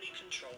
only control.